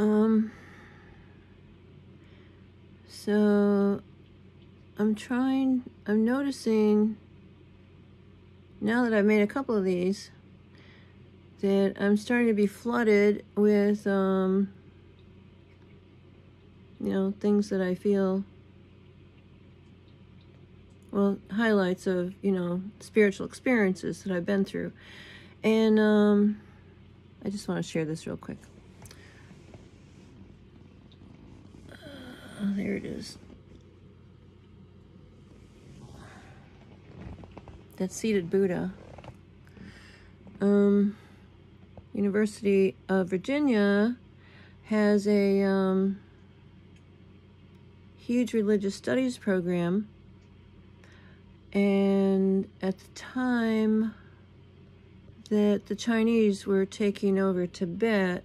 Um, so I'm trying, I'm noticing now that I've made a couple of these that I'm starting to be flooded with, um, you know, things that I feel, well, highlights of, you know, spiritual experiences that I've been through. And um, I just want to share this real quick. Oh, there it is. That seated Buddha. Um, University of Virginia has a um, huge religious studies program. And at the time that the Chinese were taking over Tibet,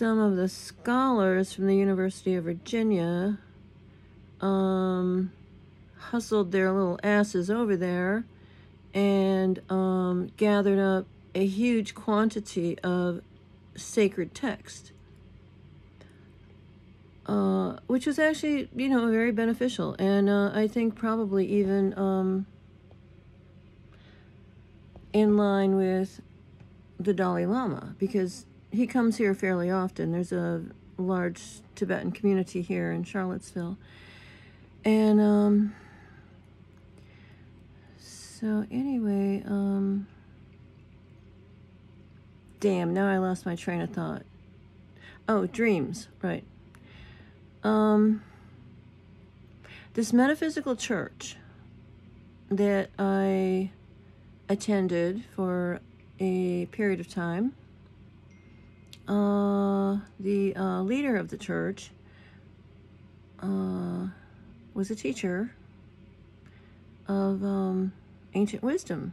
some of the scholars from the University of Virginia um, hustled their little asses over there and um, gathered up a huge quantity of sacred text, uh, which was actually, you know, very beneficial. And uh, I think probably even um, in line with the Dalai Lama, because he comes here fairly often. There's a large Tibetan community here in Charlottesville. And, um, so anyway, um, damn, now I lost my train of thought. Oh, dreams, right. Um, this metaphysical church that I attended for a period of time, uh, the uh, leader of the church uh, was a teacher of um, ancient wisdom.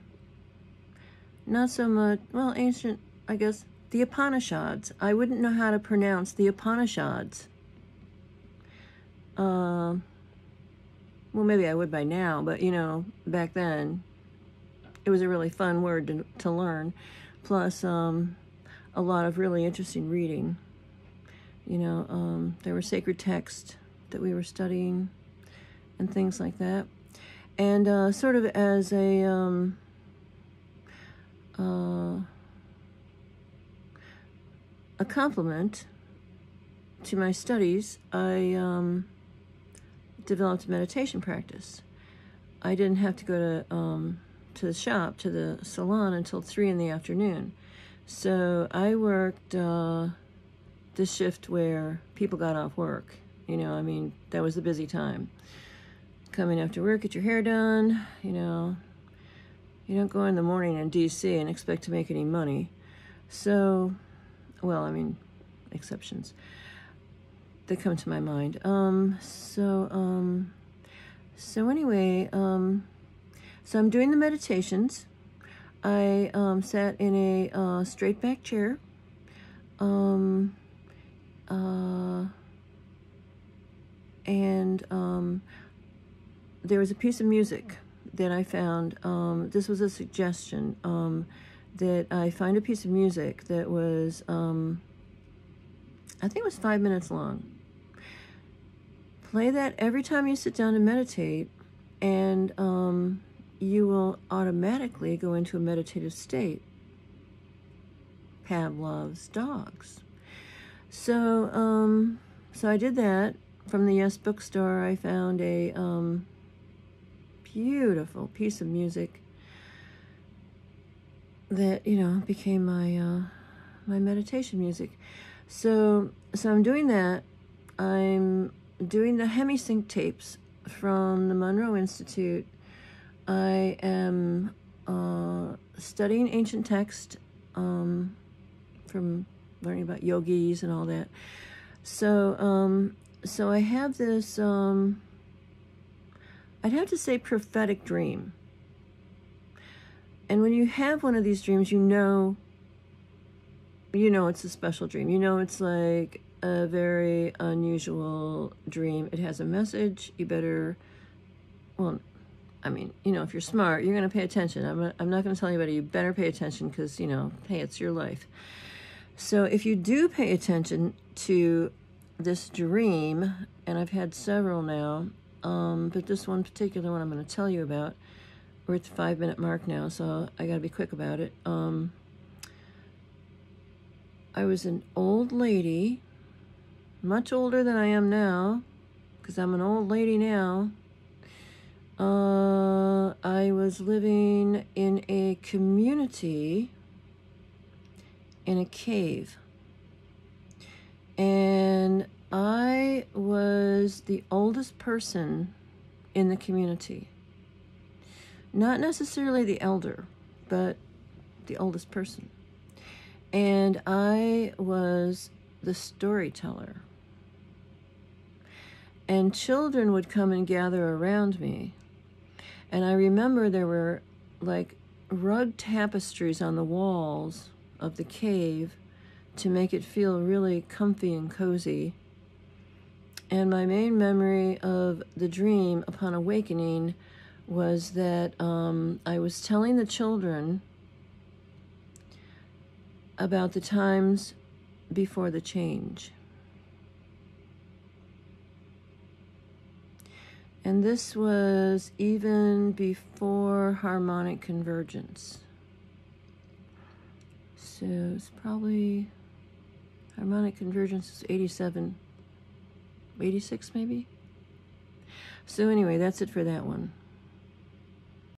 Not so much, well, ancient, I guess, the Upanishads. I wouldn't know how to pronounce the Upanishads. Uh, well, maybe I would by now, but you know, back then, it was a really fun word to, to learn. Plus, um, a lot of really interesting reading. You know, um, there were sacred texts that we were studying and things like that and uh, sort of as a um, uh, a compliment to my studies, I um, developed a meditation practice. I didn't have to go to um, to the shop to the salon until three in the afternoon, so I worked uh, this shift where people got off work. You know, I mean, that was a busy time coming after work, get your hair done, you know. You don't go in the morning in DC and expect to make any money. So, well, I mean, exceptions that come to my mind. Um, so, um, so anyway, um, so I'm doing the meditations. I um, sat in a uh, straight back chair. Um, uh, and um, there was a piece of music that I found. Um, this was a suggestion um, that I find a piece of music that was, um, I think it was five minutes long. Play that every time you sit down to meditate, and you will automatically go into a meditative state. Pavlov's dogs. So, um, so I did that. From the Yes bookstore, I found a um, beautiful piece of music that you know became my uh, my meditation music. So so I'm doing that. I'm doing the HemiSync tapes from the Monroe Institute. I am uh, studying ancient text um, from learning about yogis and all that. So um, so I have this. Um, I'd have to say prophetic dream. And when you have one of these dreams, you know, you know it's a special dream. You know it's like a very unusual dream. It has a message. You better, well, I mean, you know, if you're smart, you're going to pay attention. I'm, I'm not going to tell anybody you better pay attention because, you know, hey, it's your life. So if you do pay attention to this dream, and I've had several now, um, but this one particular one I'm going to tell you about. We're at the five minute mark now, so I got to be quick about it. Um, I was an old lady, much older than I am now, because I'm an old lady now. Uh, I was living in a community in a cave. And I was the oldest person in the community. Not necessarily the elder, but the oldest person. And I was the storyteller. And children would come and gather around me. And I remember there were like rug tapestries on the walls of the cave to make it feel really comfy and cozy. And my main memory of the dream upon awakening was that um, I was telling the children about the times before the change. And this was even before harmonic convergence. So it's probably harmonic convergence is 87, 86 maybe. So anyway, that's it for that one.